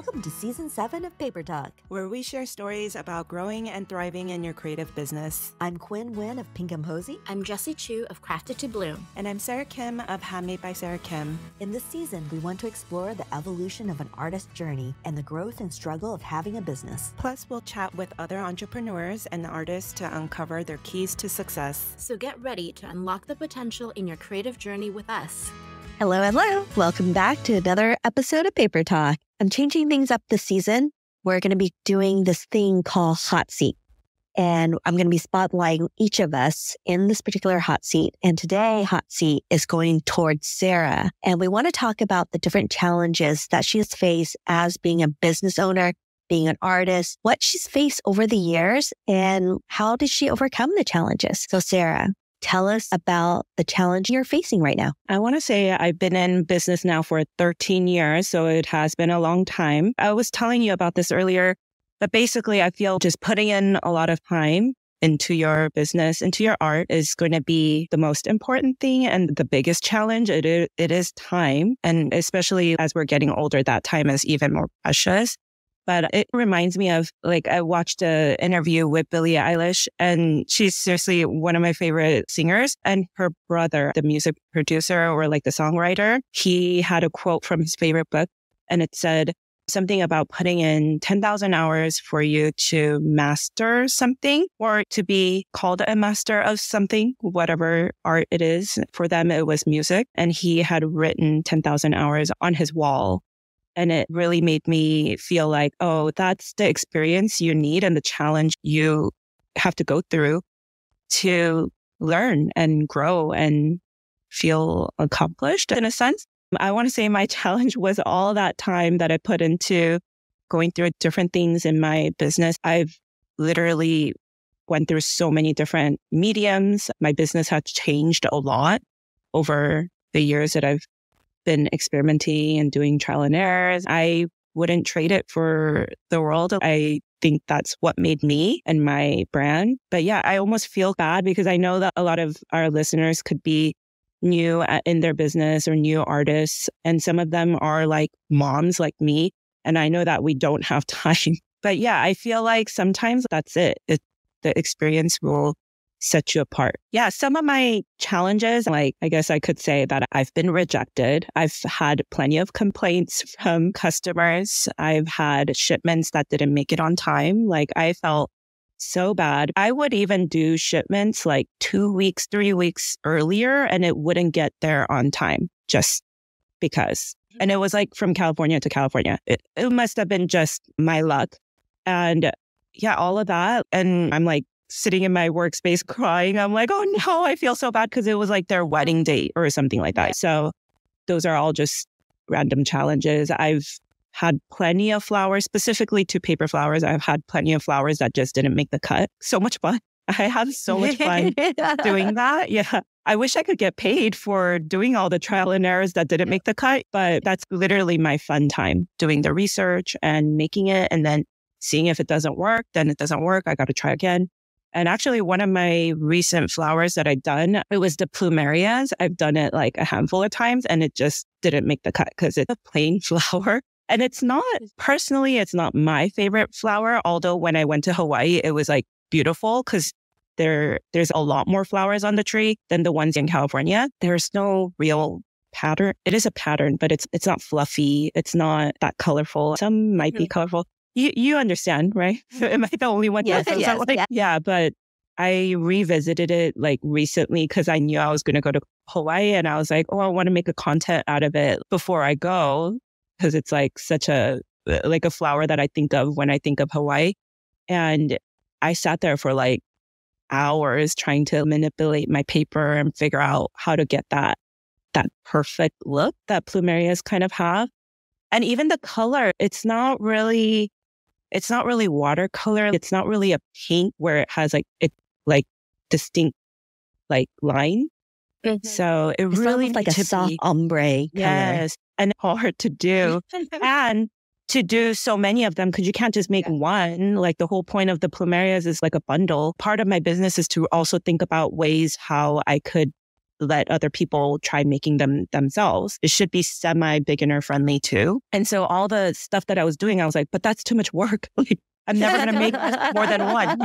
Welcome to season seven of Paper Talk, where we share stories about growing and thriving in your creative business. I'm Quynh Nguyen of Pink and Posey. I'm Jessie Chui of Crafted to Bloom. And I'm Sara Kim of Handmade by Sara Kim. In this season, we want to explore the evolution of an artist's journey and the growth and struggle of having a business. Plus, we'll chat with other entrepreneurs and artists to uncover their keys to success. So get ready to unlock the potential in your creative journey with us. Hello, hello. Welcome back to another episode of Paper Talk. I'm changing things up this season. We're going to be doing this thing called Hot Seat. And I'm going to be spotlighting each of us in this particular hot seat. And today, Hot Seat is going towards Sara. And we want to talk about the different challenges that she has faced as being a business owner, being an artist, what she's faced over the years, and how did she overcome the challenges. So, Sara, Tell us about the challenge you're facing right now. I want to say I've been in business now for 13 years, so it has been a long time. I was telling you about this earlier, but basically, I feel just putting in a lot of time into your business, into your art is going to be the most important thing and the biggest challenge. It is, it is time. And especially as we're getting older, that time is even more precious but it reminds me of like I watched an interview with Billie Eilish and she's seriously one of my favorite singers and her brother, the music producer or like the songwriter, he had a quote from his favorite book and it said something about putting in 10,000 hours for you to master something or to be called a master of something, whatever art it is. For them, it was music. And he had written 10,000 hours on his wall and it really made me feel like, oh, that's the experience you need and the challenge you have to go through to learn and grow and feel accomplished in a sense. I want to say my challenge was all that time that I put into going through different things in my business. I've literally went through so many different mediums. My business has changed a lot over the years that I've been experimenting and doing trial and errors. I wouldn't trade it for the world. I think that's what made me and my brand. But yeah, I almost feel bad because I know that a lot of our listeners could be new uh, in their business or new artists. And some of them are like moms like me. And I know that we don't have time. But yeah, I feel like sometimes that's it. it the experience will set you apart? Yeah, some of my challenges, like I guess I could say that I've been rejected. I've had plenty of complaints from customers. I've had shipments that didn't make it on time. Like I felt so bad. I would even do shipments like two weeks, three weeks earlier, and it wouldn't get there on time just because. And it was like from California to California. It, it must have been just my luck. And yeah, all of that. And I'm like, sitting in my workspace crying. I'm like, oh no, I feel so bad because it was like their wedding date or something like that. So those are all just random challenges. I've had plenty of flowers, specifically to paper flowers. I've had plenty of flowers that just didn't make the cut. So much fun. I had so much fun doing that. Yeah. I wish I could get paid for doing all the trial and errors that didn't make the cut, but that's literally my fun time doing the research and making it and then seeing if it doesn't work, then it doesn't work. I got to try again. And actually, one of my recent flowers that I've done, it was the plumerias. I've done it like a handful of times and it just didn't make the cut because it's a plain flower. And it's not, personally, it's not my favorite flower. Although when I went to Hawaii, it was like beautiful because there, there's a lot more flowers on the tree than the ones in California. There's no real pattern. It is a pattern, but it's, it's not fluffy. It's not that colorful. Some might be colorful. You you understand, right? Am I the only one? Yes, yes, like, yeah. yeah. But I revisited it like recently because I knew I was going to go to Hawaii, and I was like, oh, I want to make a content out of it before I go because it's like such a uh, like a flower that I think of when I think of Hawaii. And I sat there for like hours trying to manipulate my paper and figure out how to get that that perfect look that plumerias kind of have. And even the color, it's not really it's not really watercolor. It's not really a paint where it has like it like distinct like line. Mm-hmm. So it it's really like a soft be, ombre. Yes, and hard to do, and to do so many of them because you can't just make yeah. one. Like the whole point of the plumerias is like a bundle. Part of my business is to also think about ways how I could let other people try making them themselves. It should be semi beginner friendly too. And so all the stuff that I was doing, I was like, but that's too much work. like, I'm never going to make more than one.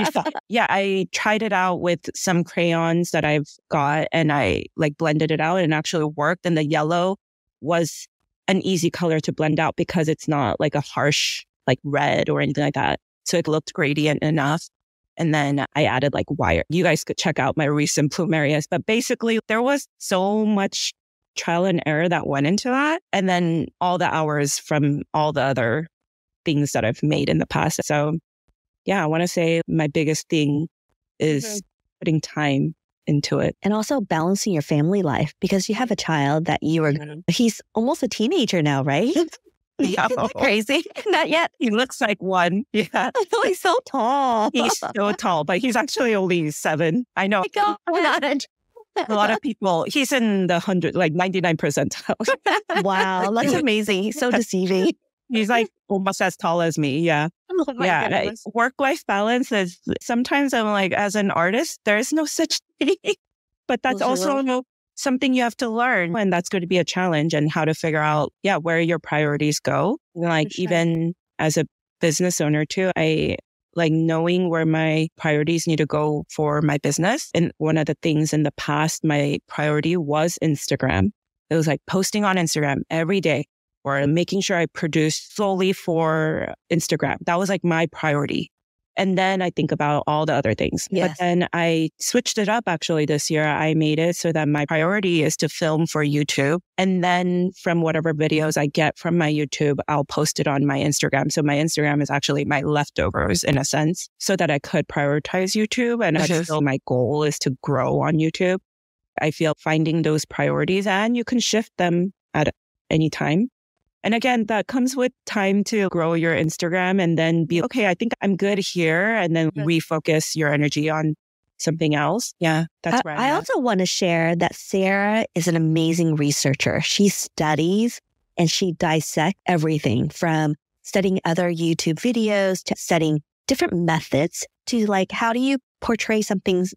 Yeah, I tried it out with some crayons that I've got and I like blended it out and it actually worked. And the yellow was an easy color to blend out because it's not like a harsh like red or anything like that. So it looked gradient enough. And then I added like wire. You guys could check out my recent plumerias, but basically there was so much trial and error that went into that. And then all the hours from all the other things that I've made in the past. So yeah, I want to say my biggest thing is mm-hmm. putting time into it. And also balancing your family life because you have a child that you are, mm-hmm. he's almost a teenager now, right? Yeah. Crazy. Not yet. He looks like one. Yeah. He's so tall. He's so tall, but he's actually only seven. I know. Oh a lot of people, he's in the hundred, like 99 percentile. wow. That's amazing. He's so deceiving. He's like almost as tall as me. Yeah. Oh yeah. Work life balance is sometimes I'm like, as an artist, there is no such thing. But that's also something you have to learn and that's going to be a challenge and how to figure out yeah where your priorities go. Like sure. even as a business owner too i like knowing where my priorities need to go for my business. And one of the things in the past my priority was instagram. It was like posting on instagram every day or making sure i produced solely for instagram. That was like my priority and then I think about all the other things. Yes. But then I switched it up actually this year. I made it so that my priority is to film for YouTube. And then from whatever videos I get from my YouTube, I'll post it on my Instagram. So my Instagram is actually my leftovers in a sense so that I could prioritize YouTube. And I mm-hmm. feel my goal is to grow on YouTube. I feel finding those priorities and you can shift them at any time and again, that comes with time to grow your Instagram and then be, okay, I think I'm good here. And then refocus your energy on something else. Yeah, that's right. I, I also want to share that Sara is an amazing researcher. She studies and she dissects everything from studying other YouTube videos to studying different methods to like, how do you portray something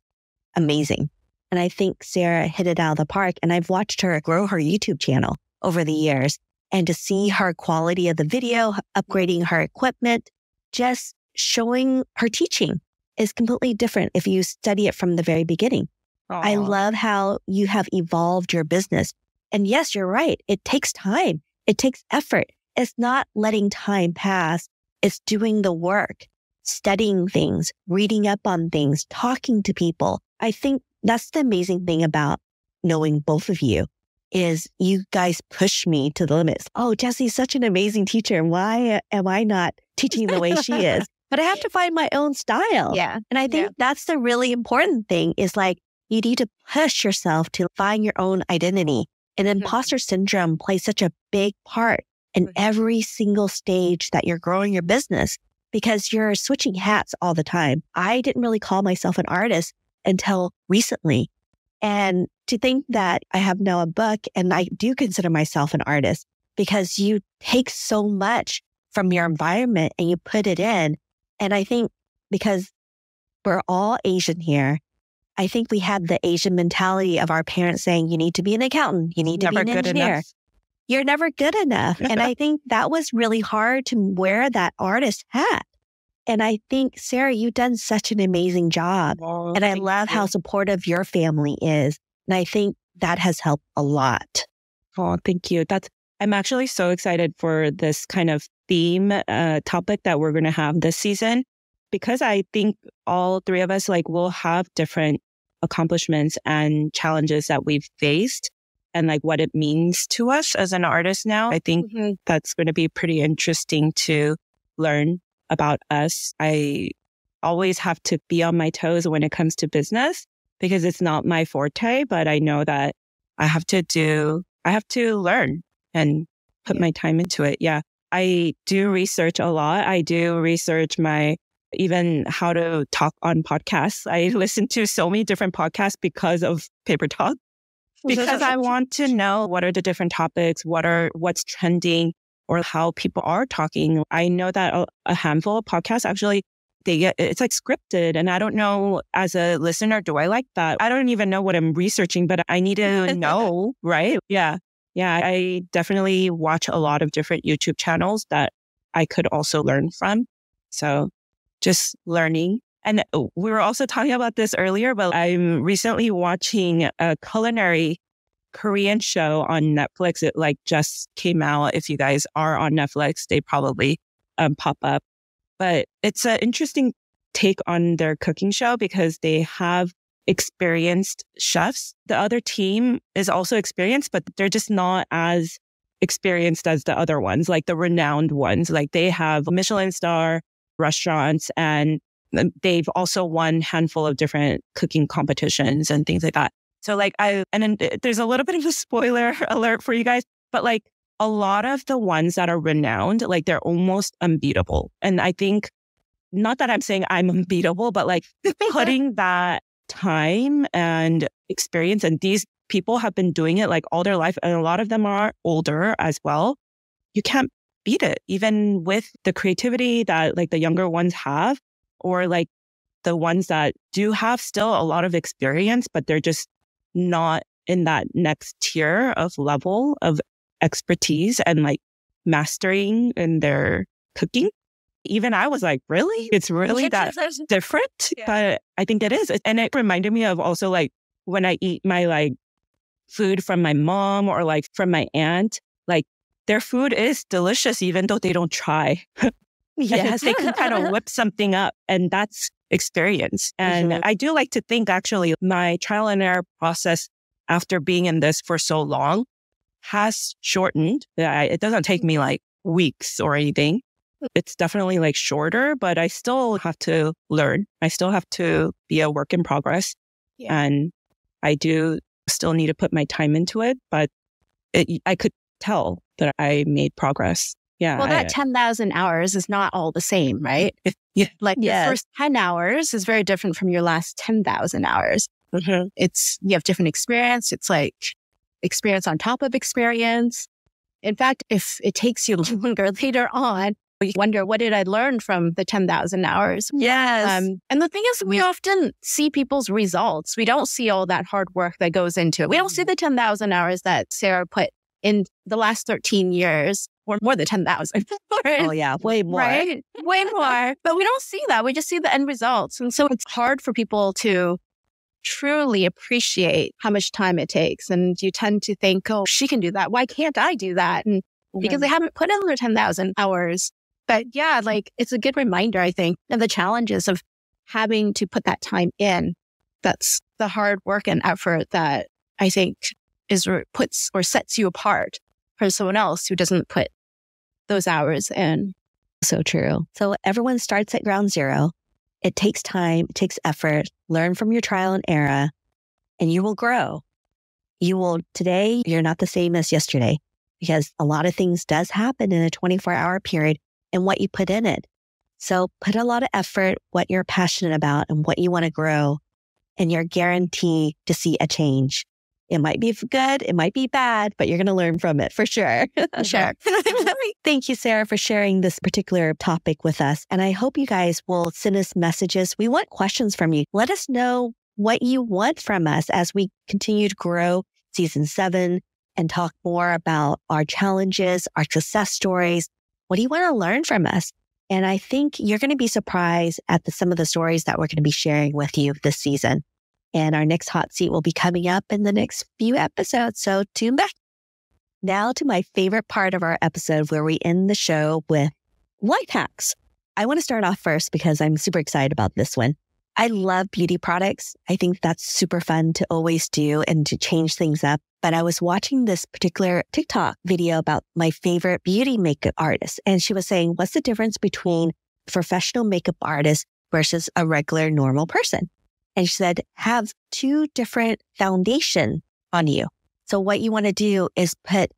amazing? And I think Sara hit it out of the park. And I've watched her grow her YouTube channel over the years and to see her quality of the video, upgrading her equipment, just showing her teaching is completely different if you study it from the very beginning. Aww. I love how you have evolved your business. And yes, you're right. It takes time. It takes effort. It's not letting time pass. It's doing the work, studying things, reading up on things, talking to people. I think that's the amazing thing about knowing both of you is you guys push me to the limits. Oh, Jessie's such an amazing teacher. Why am I not teaching the way she is? But I have to find my own style. Yeah. And I think yeah. that's the really important thing is like you need to push yourself to find your own identity. And mm-hmm. imposter syndrome plays such a big part in every single stage that you're growing your business because you're switching hats all the time. I didn't really call myself an artist until recently. And to think that I have now a book and I do consider myself an artist because you take so much from your environment and you put it in. And I think because we're all Asian here, I think we had the Asian mentality of our parents saying, you need to be an accountant, you need to never be an engineer. Enough. You're never good enough. and I think that was really hard to wear that artist hat. And I think, Sara, you've done such an amazing job. Oh, and I love you. how supportive your family is. And I think that has helped a lot. Oh, thank you. That's, I'm actually so excited for this kind of theme uh, topic that we're going to have this season because I think all three of us like will have different accomplishments and challenges that we've faced and like what it means to us as an artist now. I think mm-hmm. that's going to be pretty interesting to learn about us. I always have to be on my toes when it comes to business because it's not my forte, but I know that I have to do, I have to learn and put my time into it. Yeah. I do research a lot. I do research my, even how to talk on podcasts. I listen to so many different podcasts because of Paper Talk, because I want to know what are the different topics, what are, what's trending, or how people are talking. I know that a, handful of podcasts actually they get, it's like scripted. And I don't know as a listener, do I like that? I don't even know what I'm researching, but I need to know, right? Yeah. Yeah. I definitely watch a lot of different YouTube channels that I could also learn from. So just learning. And oh, we were also talking about this earlier, but I'm recently watching a culinary Korean show on Netflix. It like just came out. If you guys are on Netflix, they probably um, pop up. But it's an interesting take on their cooking show because they have experienced chefs. The other team is also experienced, but they're just not as experienced as the other ones, like the renowned ones. Like they have Michelin star restaurants and uh, they've also won handful of different cooking competitions and things like that. So like I, and then uh, there's a little bit of a spoiler alert for you guys, but like a lot of the ones that are renowned, like they're almost unbeatable. And I think not that I'm saying I'm unbeatable, but like putting that time and experience and these people have been doing it like all their life and a lot of them are older as well. You can't beat it, even with the creativity that like the younger ones have or like the ones that do have still a lot of experience, but they're just not in that next tier of level of expertise and like mastering in their cooking. Even I was like, really? It's really that different? Yeah. But I think it is. And it reminded me of also like when I eat my like food from my mom or like from my aunt, like their food is delicious, even though they don't try. yes. they can kind of whip something up and that's experience. And mm-hmm. I do like to think actually my trial and error process after being in this for so long has shortened. It doesn't take me like weeks or anything. It's definitely like shorter, but I still have to learn. I still have to be a work in progress. Yeah. And I do still need to put my time into it, but it, I could tell that I made progress. Yeah. Well, that I, 10,000 hours is not all the same, right? yeah. Like yes. the first 10 hours is very different from your last 10,000 hours. Mm-hmm. It's, you have different experience. It's like experience on top of experience. In fact, if it takes you longer later on, you wonder, what did I learn from the 10,000 hours? Yes. Um, and the thing is, we often see people's results. We don't see all that hard work that goes into it. We don't see the 10,000 hours that Sara put in the last 13 years or more than 10,000. oh, yeah. Way more. Right? Way more. But we don't see that. We just see the end results. And so it's hard for people to truly appreciate how much time it takes. And you tend to think, oh, she can do that. Why can't I do that? And mm-hmm. because they haven't put in their 10,000 hours. But yeah, like it's a good reminder, I think, of the challenges of having to put that time in. That's the hard work and effort that I think is or puts or sets you apart from someone else who doesn't put those hours in. So true. So everyone starts at ground zero. It takes time, it takes effort. Learn from your trial and error, and you will grow. You will today, you're not the same as yesterday because a lot of things does happen in a 24 hour period and what you put in it. So put a lot of effort, what you're passionate about and what you want to grow, and you're guaranteed to see a change. It might be good, it might be bad, but you're going to learn from it for sure. sure. Thank you, Sara, for sharing this particular topic with us. And I hope you guys will send us messages. We want questions from you. Let us know what you want from us as we continue to grow season seven and talk more about our challenges, our success stories. What do you want to learn from us? And I think you're going to be surprised at the, some of the stories that we're going to be sharing with you this season. And our next hot seat will be coming up in the next few episodes. So tune back. Now to my favorite part of our episode where we end the show with life hacks. I want to start off first because I'm super excited about this one. I love beauty products. I think that's super fun to always do and to change things up. But I was watching this particular TikTok video about my favorite beauty makeup artist. And she was saying, what's the difference between professional makeup artist versus a regular normal person? And she said, have two different foundation on you. So what you want to do is put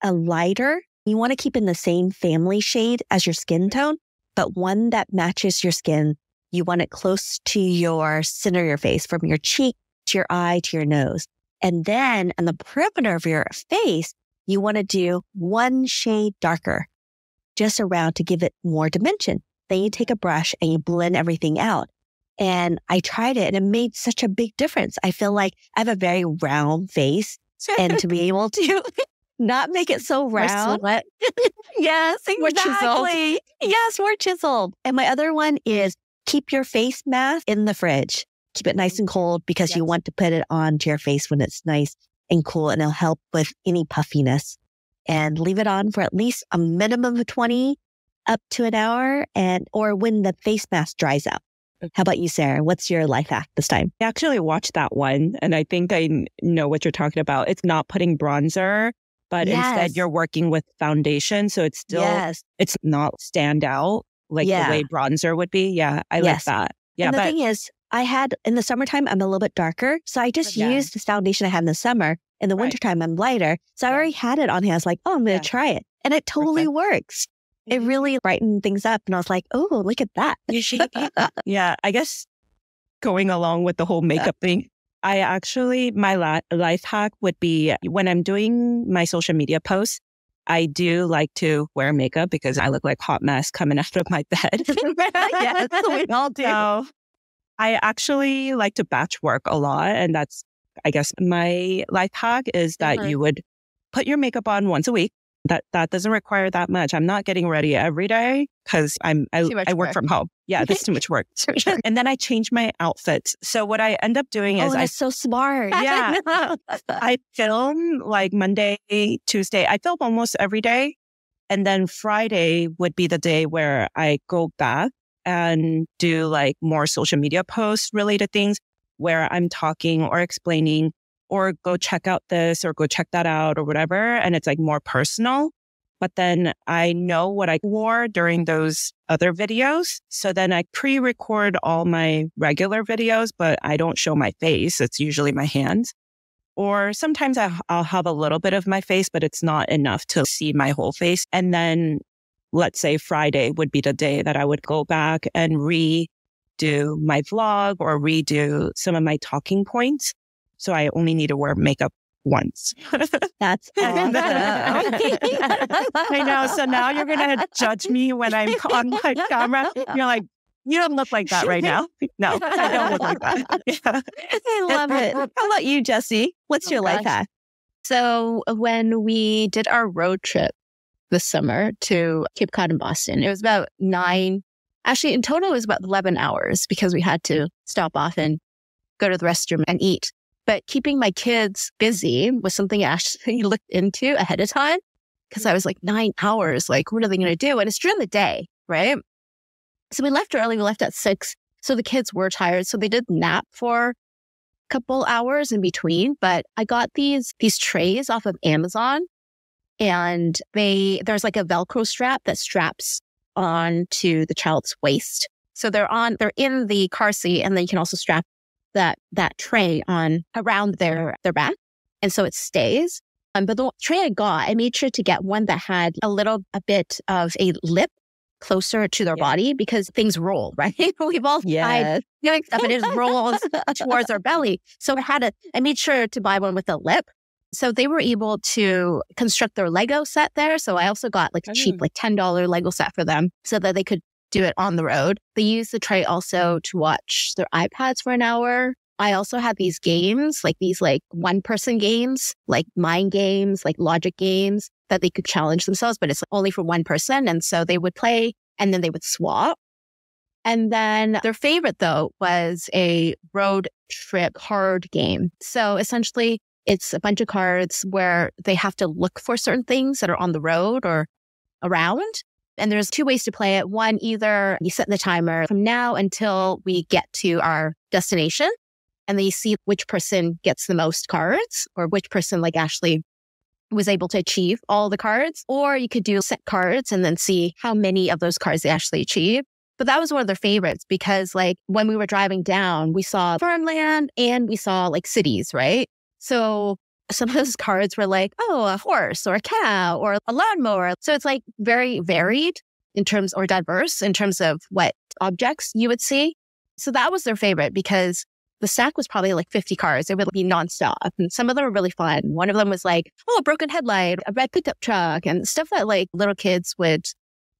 a lighter, you want to keep in the same family shade as your skin tone, but one that matches your skin. You want it close to your center of your face from your cheek to your eye to your nose. And then on the perimeter of your face, you want to do one shade darker just around to give it more dimension. Then you take a brush and you blend everything out. And I tried it and it made such a big difference. I feel like I have a very round face and to be able to not make it so round. yes, exactly. Yes, more chiseled. And my other one is keep your face mask in the fridge. Keep it nice and cold because you want to put it onto your face when it's nice and cool and it'll help with any puffiness. And leave it on for at least a minimum of 20 up to an hour and or when the face mask dries out. How about you, Sara? What's your life hack this time? I actually watched that one and I think I know what you're talking about. It's not putting bronzer, but Yes. instead you're working with foundation. So it's still, yes. it's not stand out like Yeah. the way bronzer would be. Yeah. I Yes. like that. Yeah. and the But thing is, I had in the summertime, I'm a little bit darker. So I just Yeah. used the foundation I had in the summer. In the Right. wintertime, I'm lighter. So I already had it on here. I was like, oh, I'm going Yeah. to try it. And it totally Perfect. works. It Mhm. really brightened things up. And I was like, oh, look at that. yeah, I guess going along with the whole makeup thing, I actually, my la- life hack would be when I'm doing my social media posts, I do like to wear makeup because I look like hot mess coming out of my bed. yes, we all do. So I actually like to batch work a lot. And that's, I guess, my life hack is that Mhm. you would put your makeup on once a week. That that doesn't require that much. I'm not getting ready every day because I'm I, I work work. from home. Yeah, that's too much work. and then I change my outfits. So what I end up doing Oh, is I that's so smart. Yeah. I film like Monday, Tuesday. I film almost every day. And then Friday would be the day where I go back and do like more social media posts related things where I'm talking or explaining or go check out this or go check that out or whatever. And it's like more personal. But then I know what I wore during those other videos. So then I pre record all my regular videos, but I don't show my face. It's usually my hands. Or sometimes I, I'll have a little bit of my face, but it's not enough to see my whole face. And then let's say Friday would be the day that I would go back and redo my vlog or redo some of my talking points. So I only need to wear makeup once. That's awesome. I know. So now you're going to judge me when I'm on my camera. You're like, you don't look like that right now. No, I don't look like that. Yeah. I love it. How about you, Jessie? What's Oh, your life gosh. hack? So when we did our road trip this summer to Cape Cod and Boston, it was about nine. Actually, in total, it was about 11 hours because we had to stop off and go to the restroom and eat. But keeping my kids busy was something I actually looked into ahead of time because I mm. was like, nine hours, like, what are they going to do? And it's during the day, right? So we left early. We left at six. So the kids were tired. So they did nap for a couple hours in between, but I got these these trays off of Amazon and they there's like a velcro strap that straps onto the child's waist. So they're on they're in the car seat and then you can also strap that that tray on around their their back and so it stays. Um, but the tray I got, I made sure to get one that had a little a bit of a lip closer to their Yeah. body because things roll, right? We've all tried doing stuff and it just rolls towards our belly. So I had a, I made sure to buy one with a lip. So they were able to construct their Lego set there. So I also got like a cheap, Oh. like $10 Lego set for them so that they could do it on the road. They use the tray also mm-hmm. to watch their iPads for an hour. I also had these games, like these like one person games, like mind games, like logic games that they could challenge themselves, but it's only for one person. And so they would play and then they would swap. And then their favorite though was a road trip card game. So essentially it's a bunch of cards where they have to look for certain things that are on the road or around. And there's two ways to play it. One, either you set the timer from now until we get to our destination and then you see which person gets the most cards or which person like Ashley was able to achieve all the cards. Or you could do set cards and then see how many of those cards they actually achieve. But that was one of their favorites because like when we were driving down, we saw farmland and we saw like cities, right? So some of those cards were like, oh, a horse or a cow or a lawnmower. So it's like very varied in terms or diverse in terms of what objects you would see. So that was their favorite because the stack was probably like 50 cards. It would be nonstop. And some of them were really fun. One of them was like, oh, a broken headlight, a red pickup truck, and stuff that like little kids would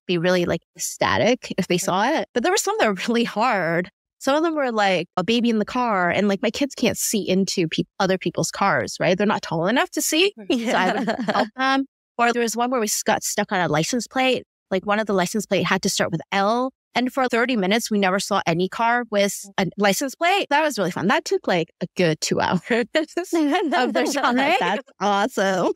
be really like ecstatic if they saw it. But there were some that were really hard. Some of them were like a baby in the car, and like my kids can't see into pe- other people's cars, right? They're not tall enough to see. So I would help them. Or there was one where we got stuck on a license plate. Like one of the license plate had to start with L. And for 30 minutes, we never saw any car with a license plate. That was really fun. That took like a good two hours of their time. That's awesome.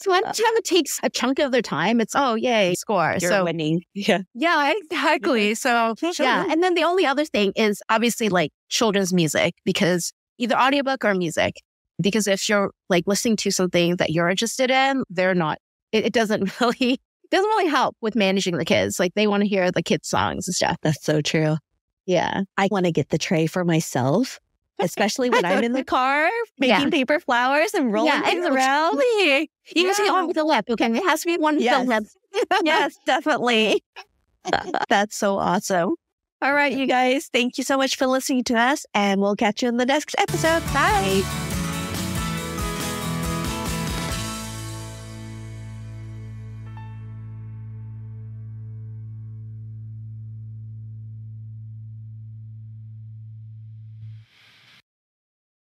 So anytime it takes a chunk of their time, it's, oh, yay, score. You're so winning. Yeah. yeah, exactly. So yeah. And then the only other thing is obviously like children's music because either audiobook or music. Because if you're like listening to something that you're interested in, they're not, it, it doesn't really, doesn't really help with managing the kids. Like they want to hear the kids' songs and stuff. That's so true. Yeah. I want to get the tray for myself, especially when I'm in the car making Yeah. paper flowers and rolling yeah, things around. Really? You Yeah. oh, with the lip. Okay. It has to be one with Yes. the lip. yes, definitely. That's so awesome. All right, you guys, thank you so much for listening to us, and we'll catch you in the next episode. Bye.